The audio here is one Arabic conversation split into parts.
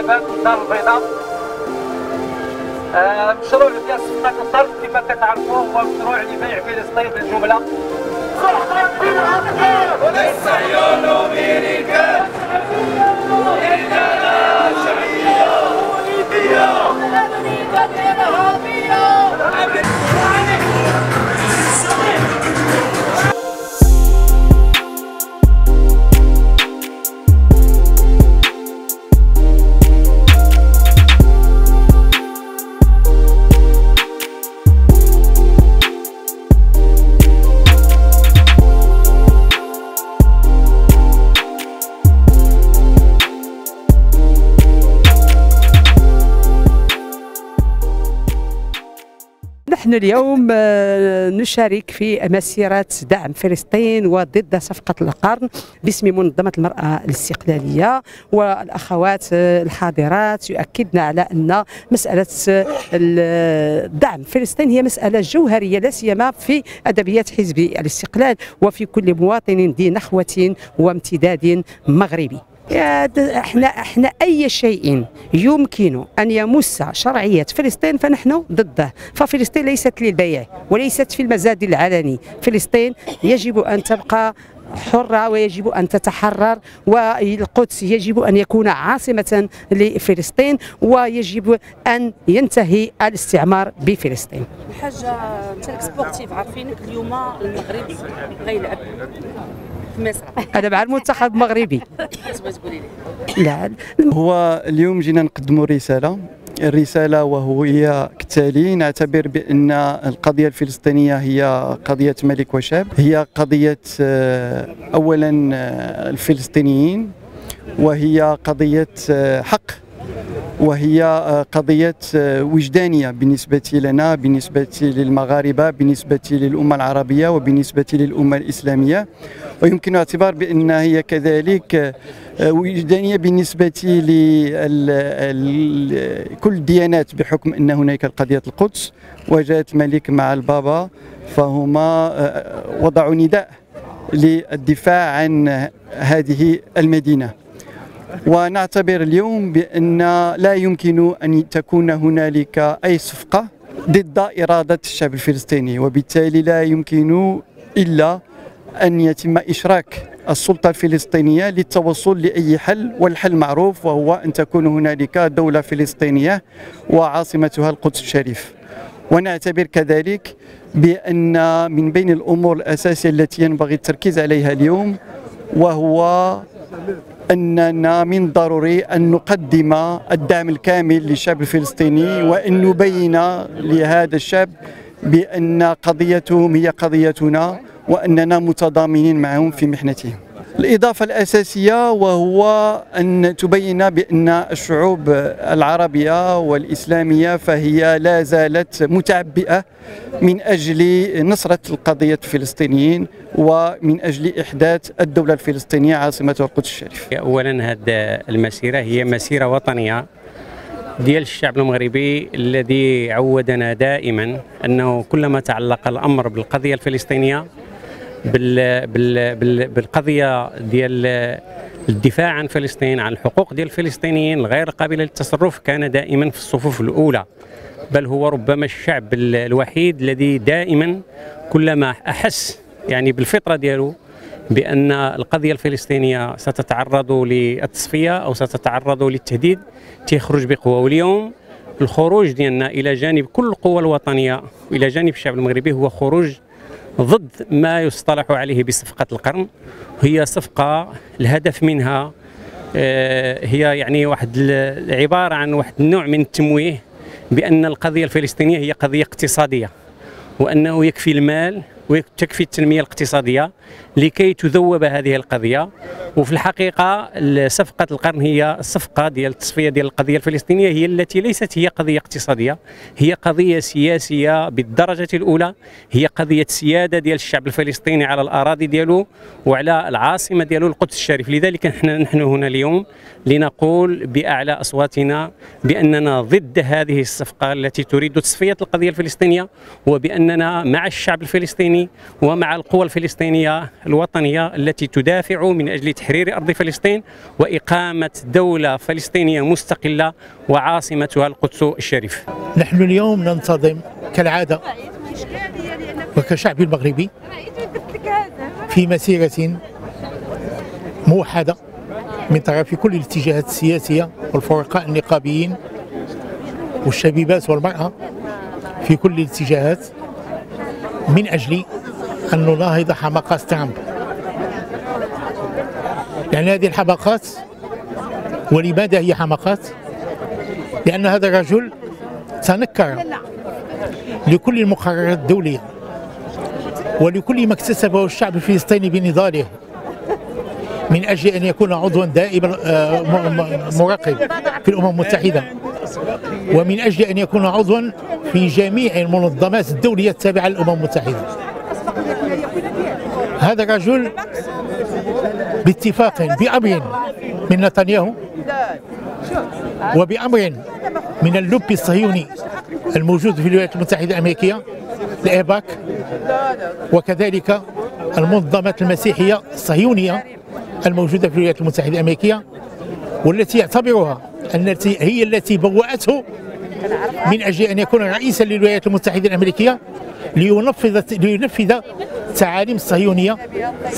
شباب الدار البيضاء مشروع ديال صفقة الطرد كما كتعرفوا هو مشروع لبيع فلسطين بالجملة وليس نحن اليوم آه، نشارك في مسيرة دعم فلسطين وضد صفقة القرن باسم منظمة المرأة الاستقلالية والأخوات آه، الحاضرات. يؤكدن على أن مسألة آه، دعم فلسطين هي مسألة جوهرية لا سيما في أدبيات حزب الاستقلال وفي كل مواطن ذي نخوة وامتداد مغربي. إحنا إحنا أي شيء يمكن أن يمس شرعية فلسطين فنحن ضده، ففلسطين ليست للبيع وليست في المزاد العلني، فلسطين يجب أن تبقى حرة ويجب أن تتحرر والقدس يجب أن يكون عاصمة لفلسطين ويجب أن ينتهي الاستعمار بفلسطين. حاجة انت سبورتيف عارفينك؟ اليوم المغرب في مصر أنا مع المنتخب المغربي تقولي لي لا هو اليوم جينا نقدموا رسالة. الرسالة وهي كالتالي نعتبر بأن القضية الفلسطينية هي قضية ملك وشعب هي قضية آه، أولا آه، الفلسطينيين وهي قضية آه، حق. وهي آه، قضية آه، وجدانية بالنسبة لنا بالنسبة للمغاربة بالنسبة للأمة العربية وبالنسبة للأمة الإسلامية. ويمكن الاعتبار بأنها هي كذلك آه، وجدانية بالنسبة لكل الديانات بحكم أن هناك قضية القدس وجاءت الملك مع البابا فهما وضعوا نداء للدفاع عن هذه المدينة. ونعتبر اليوم بأن لا يمكن أن تكون هنالك أي صفقة ضد إرادة الشعب الفلسطيني وبالتالي لا يمكن إلا أن يتم إشراك السلطة الفلسطينية للتوصل لأي حل والحل معروف وهو أن تكون هنالك دولة فلسطينية وعاصمتها القدس الشريف. ونعتبر كذلك بأن من بين الأمور الأساسية التي ينبغي التركيز عليها اليوم وهو أننا من ضروري أن نقدم الدعم الكامل للشعب الفلسطيني وأن نبين لهذا الشعب بأن قضيتهم هي قضيتنا وأننا متضامنين معهم في محنتهم. الإضافة الأساسية وهو أن تبين بأن الشعوب العربية والإسلامية فهي لا زالت متعبئة من أجل نصرة القضية الفلسطينيين ومن أجل إحداث الدولة الفلسطينية عاصمة القدس الشريف. اولا هذه المسيرة هي مسيرة وطنية ديال الشعب المغربي الذي عودنا دائما أنه كلما تعلق الأمر بالقضية الفلسطينية بال بال بال بالقضية ديال الدفاع عن فلسطين عن الحقوق ديال الفلسطينيين الغير قابلة للتصرف كان دائما في الصفوف الأولى. بل هو ربما الشعب ال- الوحيد الذي دائما كلما أحس يعني بالفطرة ديالو بأن القضية الفلسطينية ستتعرض للتصفية أو ستتعرض للتهديد تيخرج بقوة. واليوم الخروج ديالنا إلى جانب كل القوى الوطنية والى جانب الشعب المغربي هو خروج ضد ما يصطلح عليه بصفقة القرن هي صفقة الهدف منها آه، هي يعني واحد عبارة عن واحد النوع من التمويه بأن القضية الفلسطينية هي قضية اقتصادية وأنه يكفي المال وتكفي التنمية الاقتصادية لكي تذوب هذه القضية. وفي الحقيقة صفقة القرن هي الصفقه ديال التصفية ديال القضية الفلسطينية هي التي ليست هي قضية اقتصادية هي قضية سياسية بالدرجة الأولى هي قضية سيادة ديال الشعب الفلسطيني على الأراضي ديالو وعلى العاصمة ديالو القدس الشريف. لذلك نحن نحن هنا اليوم لنقول بأعلى أصواتنا بأننا ضد هذه الصفقة التي تريد تصفية القضية الفلسطينية وبأننا مع الشعب الفلسطيني ومع القوى الفلسطينية الوطنية التي تدافع من أجل تحرير أرض فلسطين وإقامة دولة فلسطينية مستقلة وعاصمتها القدس الشريف. نحن اليوم ننتظم كالعادة وكشعب المغربي في مسيرة موحدة من طرف كل الاتجاهات السياسية والفرقاء النقابيين والشبيبات والمرأة في كل الاتجاهات من أجل أن نناهض حماقات ترامب يعني هذه الحماقات ولماذا هي حماقات؟ لأن هذا الرجل تنكر لكل المقررات الدولية ولكل ما اكتسبه الشعب الفلسطيني بنضاله من أجل أن يكون عضوا دائما آه، مراقب في الأمم المتحدة ومن أجل أن يكون عضوا في جميع المنظمات الدولية التابعة للأمم المتحدة هذا الرجل باتفاق بأمر من نتنياهو وبأمر من اللب الصهيوني الموجود في الولايات المتحدة الأمريكية الإيباك وكذلك المنظمات المسيحية الصهيونية الموجودة في الولايات المتحدة الأمريكية والتي يعتبرها التي هي التي بوأته من أجل أن يكون رئيسا للولايات المتحدة الأمريكية لينفذ لينفذ تعاليم الصهيونية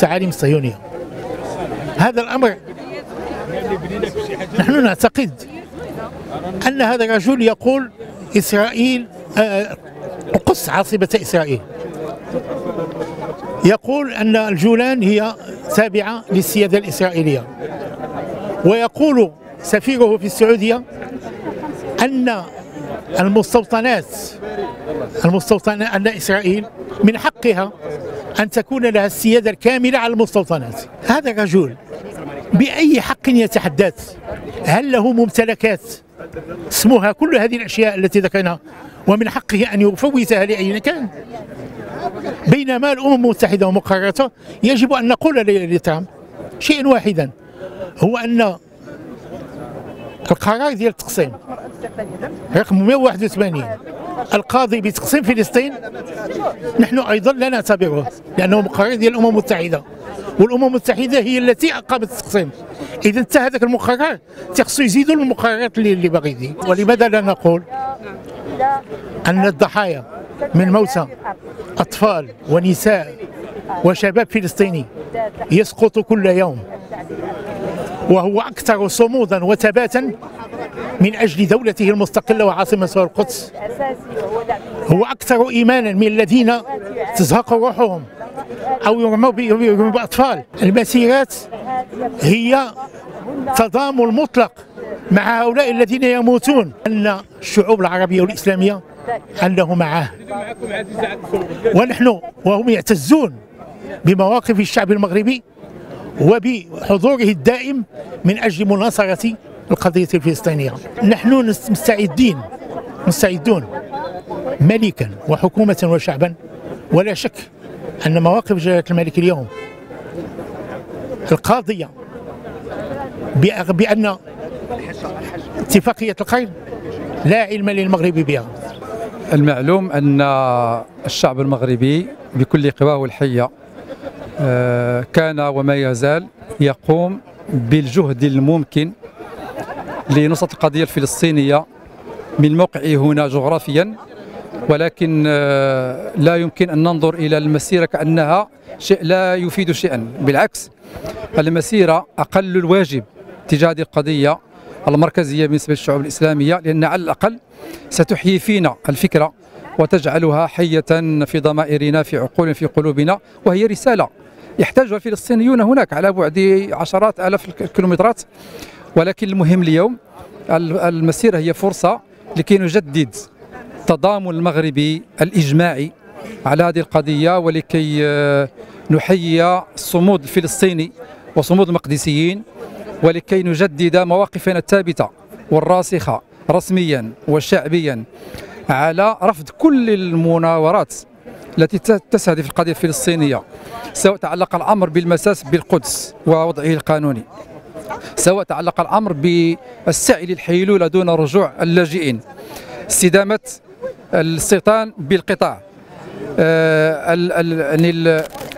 تعاليم الصهيونية هذا الأمر نحن نعتقد أن هذا الرجل يقول إسرائيل آه، القدس عاصمة إسرائيل. يقول أن الجولان هي تابعة للسيادة الإسرائيلية. ويقول سفيره في السعودية أن المستوطنات المستوطنات أن إسرائيل من حقها أن تكون لها السيادة الكاملة على المستوطنات. هذا الرجل بأي حق يتحدث؟ هل له ممتلكات؟ اسمها كل هذه الأشياء التي ذكرناها ومن حقه أن يفوتها لأي مكان. بينما الأمم المتحدة ومقرراتها يجب أن نقول لترامب شيئا واحدا هو أن القرار ديال التقسيم. رقم 181 القاضي بتقسيم فلسطين نحن أيضا لا نعتبره لأنه مقرر ديال الأمم المتحدة والأمم المتحدة هي التي أقامت التقسيم. إذا انتهى هذاك المقرر تخصو يزيدوا المقررات اللي, اللي باغي ولماذا لا نقول أن الضحايا من موتى أطفال ونساء وشباب فلسطيني يسقط كل يوم؟ وهو أكثر صمودا وثباتا من أجل دولته المستقلة وعاصمته القدس. هو أكثر إيمانا من الذين تزهق روحهم أو يرموا بأطفال. المسيرات هي تضامن مطلق مع هؤلاء الذين يموتون. أن الشعوب العربية والإسلامية أنه معه ونحن وهم يعتزون بمواقف الشعب المغربي وبحضوره الدائم من أجل مناصرة القضية الفلسطينية. نحن مستعدين مستعدون ملكا وحكومة وشعبا. ولا شك أن مواقف جلالة الملك اليوم القاضية بأن اتفاقية القرن لا علم للمغرب بها. المعلوم أن الشعب المغربي بكل قواه الحية كان وما يزال يقوم بالجهد الممكن لنصرة القضية الفلسطينية من موقعه هنا جغرافيا. ولكن آه، لا يمكن أن ننظر إلى المسيرة كأنها شيء لا يفيد شيئا. بالعكس المسيرة أقل الواجب تجاه هذه القضية المركزية بالنسبة للشعوب الإسلامية لأن على الأقل ستحيي فينا الفكرة وتجعلها حية في ضمائرنا في عقول في قلوبنا وهي رسالة يحتاجها الفلسطينيون هناك على بعد عشرات آلاف الكيلومترات. ولكن المهم اليوم المسيرة هي فرصة لكي نجدد التضامن المغربي الإجماعي على هذه القضية ولكي آه، نحيي الصمود الفلسطيني وصمود المقدسيين ولكي نجدد مواقفنا الثابتة والراسخة رسميا وشعبيا على رفض كل المناورات التي تستهدف القضية الفلسطينية سواء تعلق الأمر بالمساس بالقدس ووضعه القانوني سواء تعلق الأمر بالسعي للحيلولة دون رجوع اللاجئين استدامة الاستيطان بالقطاع آه،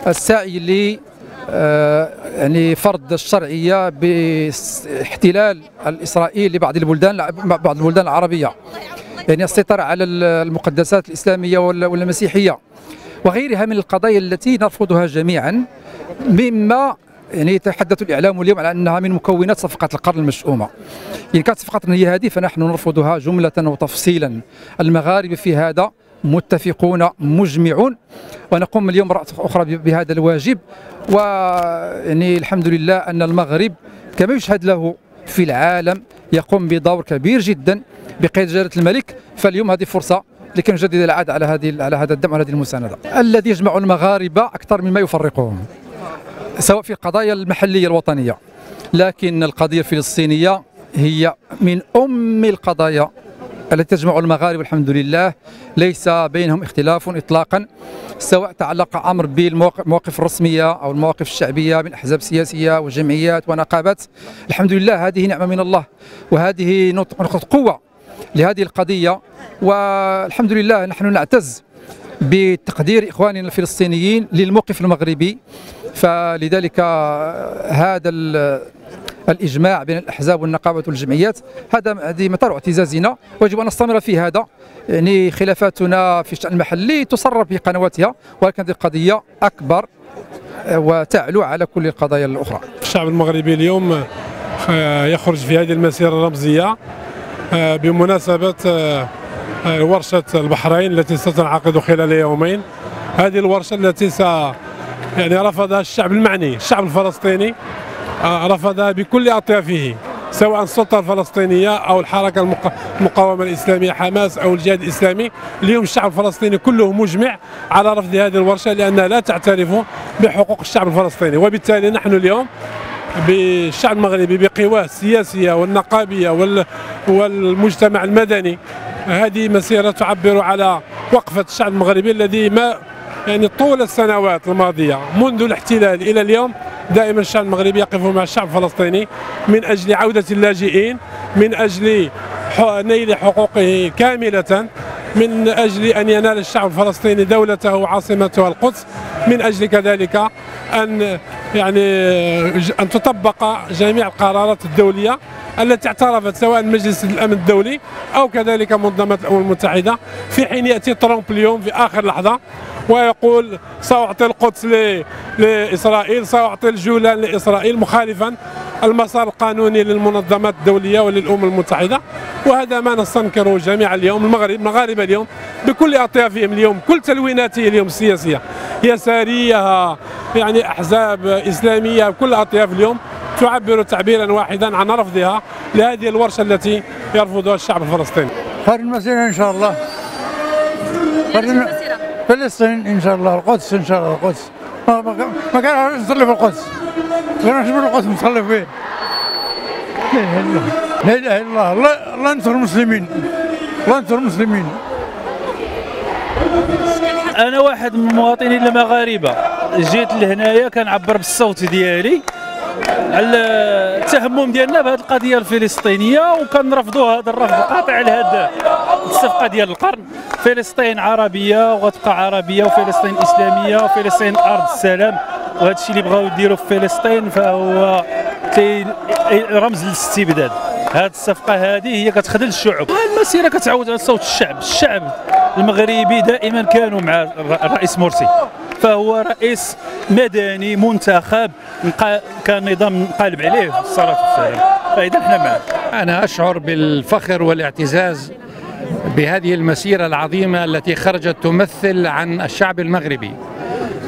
السعي ل آه، يعني فرض الشرعية باحتلال الإسرائيلي لبعض البلدان بعض البلدان العربية. يعني السيطرة على المقدسات الإسلامية والمسيحية وغيرها من القضايا التي نرفضها جميعا مما يعني يتحدث الإعلام اليوم على أنها من مكونات صفقه القرن المشؤومة. إن كانت صفقتنا هي هذه فنحن نرفضها جملة وتفصيلا. المغاربه في هذا متفقون مجمعون ونقوم اليوم مرة أخرى بهذا الواجب ويعني الحمد لله أن المغرب كما يشهد له في العالم يقوم بدور كبير جدا بقيادة جلالة الملك. فاليوم هذه فرصة لكي نجدد العهد على هذه على هذا الدعم وعلى هذه المساندة. الذي يجمع المغاربة أكثر مما يفرقهم سواء في القضايا المحلية الوطنية. لكن القضية الفلسطينية هي من أم القضايا التي تجمع المغاربة الحمد لله ليس بينهم اختلاف إطلاقا سواء تعلق أمر بالمواقف الرسمية أو المواقف الشعبية من أحزاب سياسية وجمعيات ونقابات. الحمد لله هذه نعمة من الله وهذه نقطة قوة لهذه القضية. والحمد لله نحن نعتز بتقدير إخواننا الفلسطينيين للموقف المغربي. فلذلك هذا الإجماع بين الأحزاب والنقابات والجمعيات هذا هذه مطار اعتزازنا ويجب أن نستمر في هذا يعني خلافاتنا في الشأن المحلي تصرف في قنواتها ولكن هذه القضية أكبر وتعلو على كل القضايا الأخرى. الشعب المغربي اليوم آه، يخرج في هذه المسيرة الرمزية آه، بمناسبة آه، ورشة البحرين التي ستنعقد خلال يومين. هذه الورشة التي س يعني رفضها الشعب المعني، الشعب الفلسطيني رفضها بكل أطيافه سواء السلطة الفلسطينية أو الحركة المقاومة الإسلامية حماس أو الجهاد الإسلامي. اليوم الشعب الفلسطيني كله مجمع على رفض هذه الورشة لأنها لا تعترف بحقوق الشعب الفلسطيني. وبالتالي نحن اليوم بالشعب المغربي بقواه السياسية والنقابية والمجتمع المدني هذه مسيرة تعبر على وقفة الشعب المغربي الذي ما يعني طول السنوات الماضية منذ الاحتلال إلى اليوم دائما الشعب المغربي يقف مع الشعب الفلسطيني من أجل عودة اللاجئين من أجل نيل حقوقه كاملة من أجل أن ينال الشعب الفلسطيني دولته وعاصمته القدس من أجل كذلك أن يعني أن تطبق جميع القرارات الدولية التي اعترفت سواء مجلس الأمن الدولي أو كذلك منظمة الأمم المتحدة في حين يأتي ترامب اليوم في آخر لحظة. ويقول سأعطي القدس لإسرائيل سأعطي الجولان لإسرائيل مخالفا المسار القانوني للمنظمات الدولية وللأمم المتحدة. وهذا ما نستنكره جميعا اليوم المغرب المغاربة اليوم بكل أطيافهم اليوم كل تلويناته اليوم السياسية. يسارية يعني أحزاب إسلامية كل أطياف اليوم تعبر تعبيرا واحدا عن رفضها لهذه الورشة التي يرفضها الشعب الفلسطيني. هذه المسيرة إن شاء الله. فلسطين إن شاء الله القدس إن شاء الله القدس. ما, ما كان نصلي في القدس. كان نشوف القدس نصلي فيه. لا إله إلا الله. الله. الله ينصر المسلمين. الله ينصر المسلمين. أنا واحد من المواطنين المغاربه جيت لهنايا كنعبر بالصوت ديالي. على التهمم ديالنا بهذه القضية الفلسطينية وكنرفضوا هذا الرفض القاطع لهذا الصفقة ديال القرن. فلسطين عربية وغتبقى عربية وفلسطين إسلامية وفلسطين أرض السلام. وهذا الشيء اللي بغاو يديروا في فلسطين فهو رمز للاستبداد. هذه الصفقة هذه هي كتخذل الشعوب. المسيرة كتعود على صوت الشعب. الشعب المغربي دائما كانوا مع الرئيس مرسي فهو رئيس مدني منتخب كان نظام قالب عليه. الصلاه والسلام. فإذا إحنا معه أنا أشعر بالفخر والاعتزاز بهذه المسيرة العظيمة التي خرجت تمثل عن الشعب المغربي.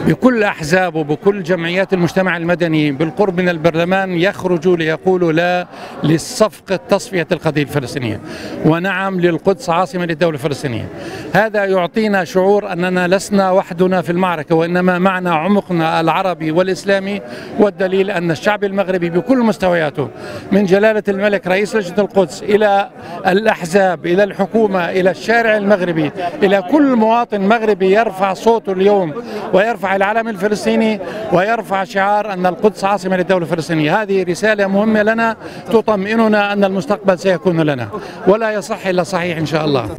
بكل أحزابه بكل جمعيات المجتمع المدني بالقرب من البرلمان يخرجوا ليقولوا لا للصفقة تصفية القضية الفلسطينية. ونعم للقدس عاصمة للدولة الفلسطينية. هذا يعطينا شعور أننا لسنا وحدنا في المعركة وإنما معنا عمقنا العربي والإسلامي والدليل أن الشعب المغربي بكل مستوياته من جلالة الملك رئيس لجنة القدس إلى الأحزاب إلى الحكومة إلى الشارع المغربي إلى كل مواطن مغربي يرفع صوته اليوم ويرفع العلم الفلسطيني ويرفع شعار أن القدس عاصمة للدولة الفلسطينية. هذه رسالة مهمة لنا تطمئننا أن المستقبل سيكون لنا ولا يصح إلا صحيح إن شاء الله.